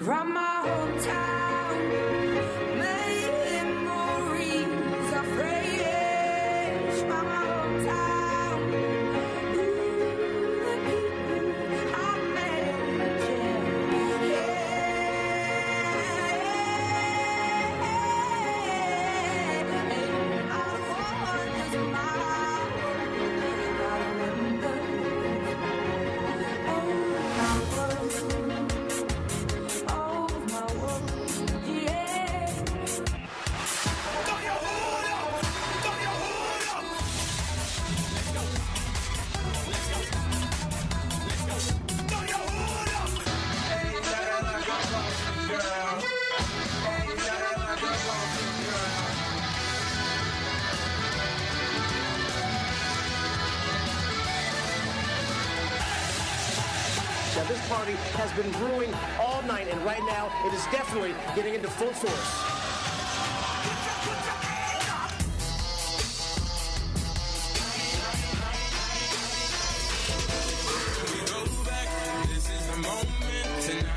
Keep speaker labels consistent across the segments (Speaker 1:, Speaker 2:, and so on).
Speaker 1: From my hometown.
Speaker 2: Now, this party has been brewing all night, and right now it is definitely getting into full force.
Speaker 3: moment tonight.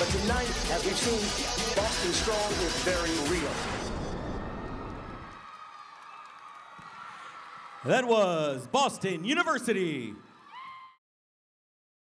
Speaker 2: But tonight, as we've seen, Boston Strong is very real.
Speaker 4: That was Boston University.